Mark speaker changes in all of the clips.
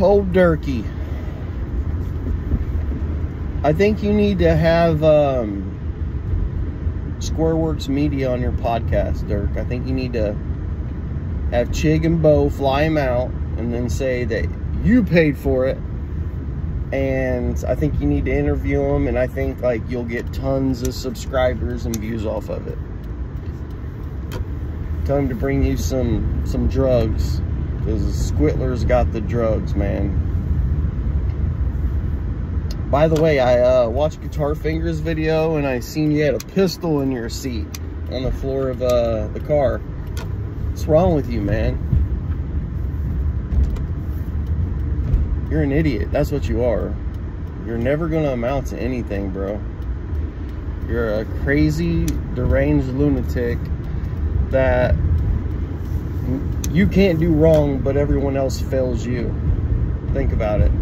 Speaker 1: Old Derkie. I think you need to have um, Squareworks Media on your podcast, Dirk. I think you need to have Chig and Bo fly him out and then say that you paid for it. And I think you need to interview him, and I think like you'll get tons of subscribers and views off of it. Tell him to bring you some some drugs, because Squitler's got the drugs, man. By the way, I uh, watched Guitar Fingers video and I seen you had a pistol in your seat on the floor of uh, the car. What's wrong with you, man? You're an idiot. That's what you are. You're never going to amount to anything, bro. You're a crazy, deranged lunatic that you can't do wrong, but everyone else fails you. Think about it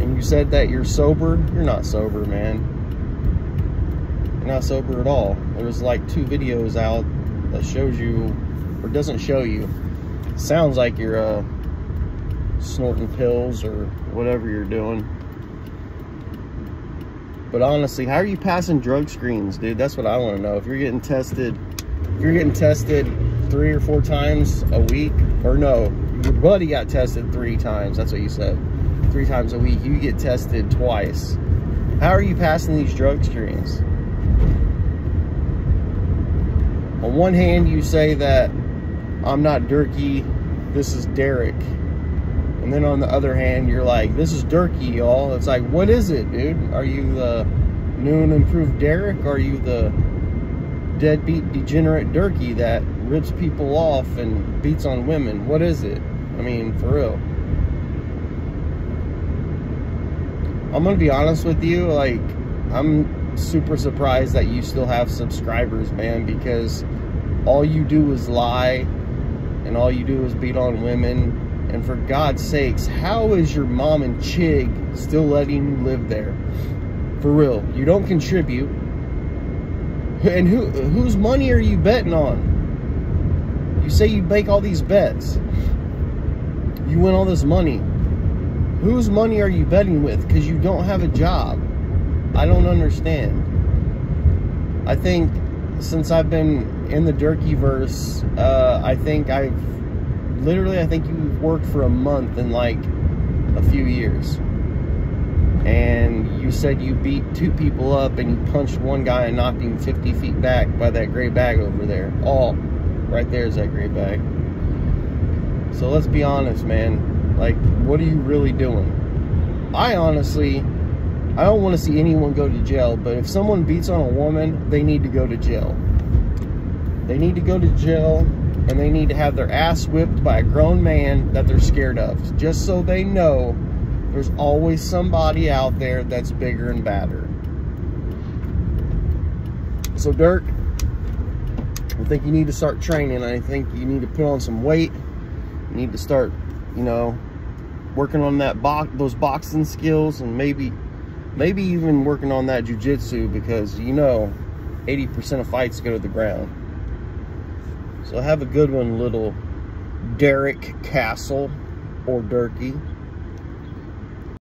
Speaker 1: and you said that you're sober, you're not sober, man. You're not sober at all. There's like two videos out that shows you, or doesn't show you. Sounds like you're uh, snorting pills or whatever you're doing. But honestly, how are you passing drug screens, dude? That's what I want to know. If you're getting tested, if you're getting tested three or four times a week, or no, your buddy got tested three times. That's what you said three times a week, you get tested twice. How are you passing these drug screens? On one hand, you say that I'm not Derkie, this is Derek. And then on the other hand, you're like, this is Derkie, y'all. It's like, what is it, dude? Are you the new and improved Derek? Are you the deadbeat degenerate Derkie that rips people off and beats on women? What is it? I mean, for real. I'm gonna be honest with you, like, I'm super surprised that you still have subscribers, man, because all you do is lie and all you do is beat on women. And for God's sakes, how is your mom and Chig still letting you live there? For real, you don't contribute. And who whose money are you betting on? You say you make all these bets. You win all this money. Whose money are you betting with? Because you don't have a job. I don't understand. I think since I've been in the Derkie verse, uh, I think I've literally, I think you've worked for a month in like a few years. And you said you beat two people up and you punched one guy and knocked him 50 feet back by that gray bag over there. All right there is that gray bag. So let's be honest, man like, what are you really doing? I honestly, I don't want to see anyone go to jail, but if someone beats on a woman, they need to go to jail. They need to go to jail and they need to have their ass whipped by a grown man that they're scared of, just so they know there's always somebody out there that's bigger and badder. So, Dirk, I think you need to start training. I think you need to put on some weight. You need to start, you know, working on that box, those boxing skills, and maybe, maybe even working on that jujitsu because you know, 80% of fights go to the ground. So have a good one, little Derek Castle or Derkie.